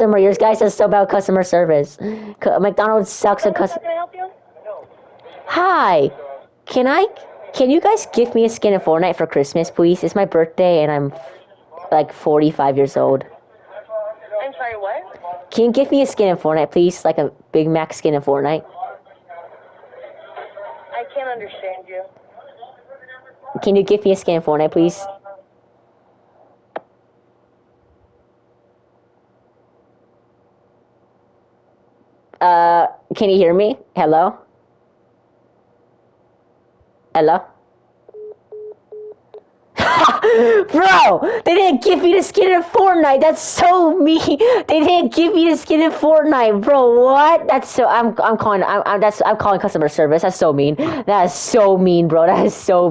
customer. Your guy says so about customer service. McDonald's sucks at customer. can I help you? No. Hi, can I? Can you guys give me a skin of Fortnite for Christmas, please? It's my birthday and I'm like 45 years old. I'm sorry, what? Can you give me a skin of Fortnite, please? Like a Big Mac skin of Fortnite. I can't understand you. Can you give me a skin of Fortnite, please? Uh, can you hear me? Hello? Hello? Bro, they didn't give me the skin in Fortnite. That's so mean. They didn't give me the skin in Fortnite, bro. What? That's so. I'm. I'm calling. I'm. I'm. That's. I'm calling customer service. That's so mean. That is so mean, bro. That is so.